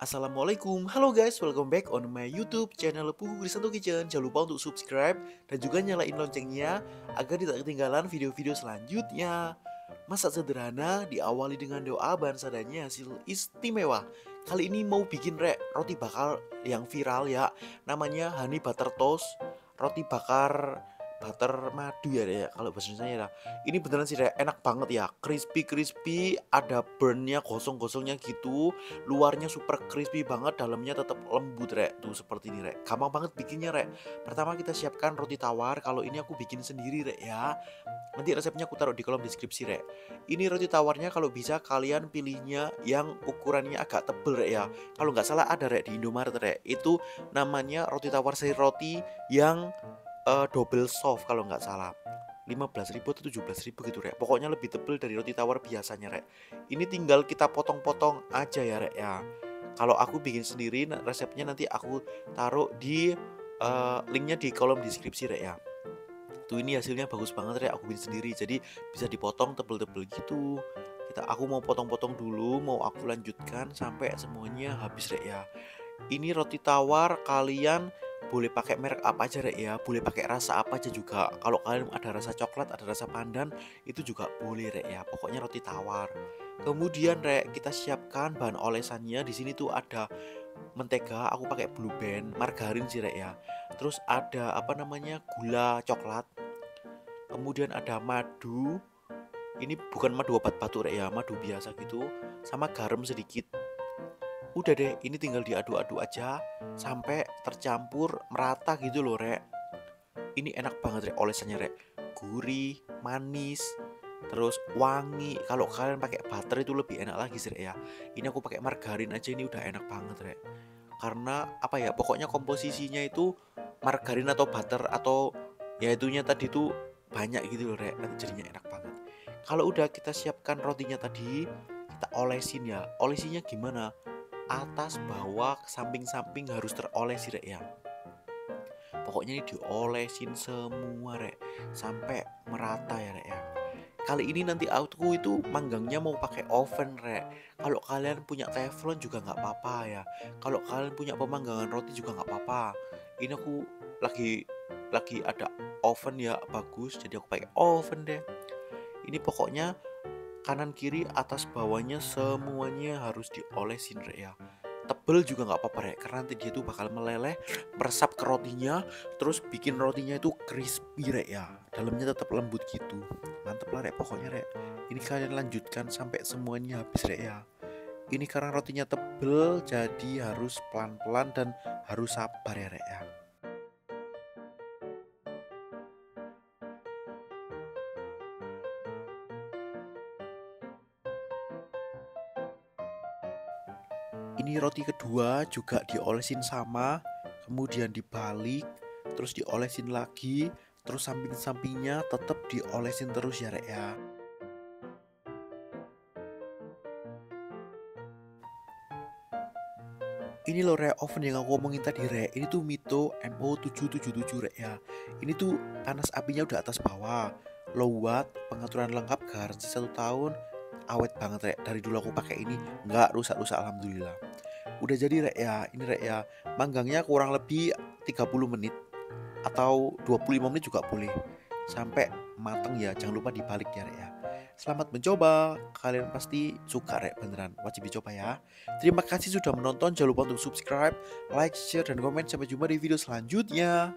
Assalamualaikum, halo guys, welcome back on my YouTube channel Puhu Krisanto Kitchen. Jangan lupa untuk subscribe dan juga nyalain loncengnya agar tidak ketinggalan video-video selanjutnya. Masak sederhana diawali dengan doa bahan seadanya hasil istimewa. Kali ini mau bikin rek roti bakar yang viral ya, namanya honey butter toast, roti bakar butter madu ya ya kalau bahasa Indonesia ya. Ini beneran sih enak banget ya. Crispy crispy ada burnnya gosong gosongnya gitu. Luarnya super crispy banget dalamnya tetap lembut Rek. Tuh seperti ini Rek. Gampang banget bikinnya Rek. Pertama kita siapkan roti tawar. Kalau ini aku bikin sendiri Rek ya. Nanti resepnya aku taruh di kolom deskripsi Rek. Ini roti tawarnya kalau bisa kalian pilihnya yang ukurannya agak tebel Rek ya. Kalau nggak salah ada Rek di Indomaret Rek. Itu namanya roti tawar seri roti yang uh, double soft kalau nggak salah. 15.000 atau 17.000 gitu rek. Pokoknya lebih tebel dari roti tawar biasanya rek. Ini tinggal kita potong-potong aja ya rek ya. Kalau aku bikin sendiri resepnya nanti aku taruh di uh, linknya di kolom deskripsi rek ya. Tuh ini hasilnya bagus banget rek aku bikin sendiri. Jadi bisa dipotong tebel-tebel gitu. Kita aku mau potong-potong dulu mau aku lanjutkan sampai semuanya habis rek ya. Ini roti tawar kalian boleh pakai merek apa aja rek ya. Boleh pakai rasa apa aja juga. Kalau kalian ada rasa coklat ada rasa pandan itu juga boleh rek ya. Pokoknya roti tawar. Kemudian rek kita siapkan bahan olesannya. Di sini tuh ada mentega aku pakai blue band margarin sih rek ya. Terus ada apa namanya gula coklat. Kemudian ada madu. Ini bukan madu obat batuk rek ya. Madu biasa gitu. Sama garam sedikit udah deh ini tinggal diaduk-aduk aja sampai tercampur merata gitu loh rek. Ini enak banget rek olesannya rek. Gurih manis terus wangi. Kalau kalian pakai butter itu lebih enak lagi sih ya. Ini aku pakai margarin aja ini udah enak banget rek. Karena apa ya pokoknya komposisinya itu margarin atau butter atau ya itunya tadi tuh banyak gitu loh rek. Nanti jadinya enak banget. Kalau udah kita siapkan rotinya tadi kita olesin ya. Olesinya gimana atas bawah samping-samping harus terolesi rek ya. Pokoknya ini diolesin semua rek. Sampai merata ya rek ya. Kali ini nanti aku itu manggangnya mau pakai oven rek. Kalau kalian punya teflon juga nggak apa-apa ya. Kalau kalian punya pemanggangan roti juga nggak apa-apa. Ini aku lagi lagi ada oven ya bagus. Jadi aku pakai oven deh. Ini pokoknya kanan kiri atas bawahnya semuanya harus diolesin rek ya. Tebel juga nggak apa-apa rek karena nanti dia tuh bakal meleleh meresap ke rotinya terus bikin rotinya itu crispy rek ya. Dalamnya tetap lembut gitu. Mantep lah rek pokoknya rek. Ini kalian lanjutkan sampai semuanya habis rek ya. Ini karena rotinya tebel jadi harus pelan-pelan dan harus sabar ya rek ya ini roti kedua juga diolesin sama kemudian dibalik terus diolesin lagi terus samping-sampingnya tetap diolesin terus ya rek ya. Ini loh rek oven yang aku ngomongin tadi rek. Ini tuh Mito MO777 rek ya. Ini tuh panas apinya udah atas bawah. Low watt pengaturan lengkap garansi satu tahun awet banget rek. Dari dulu aku pakai ini nggak rusak-rusak alhamdulillah. Udah jadi rek ya ini rek ya manggangnya kurang lebih 30 menit atau 25 menit juga boleh. Sampai mateng ya jangan lupa dibalik ya rek ya. Selamat mencoba, kalian pasti suka rek beneran, wajib dicoba ya. Terima kasih sudah menonton, jangan lupa untuk subscribe, like, share, dan komen. Sampai jumpa di video selanjutnya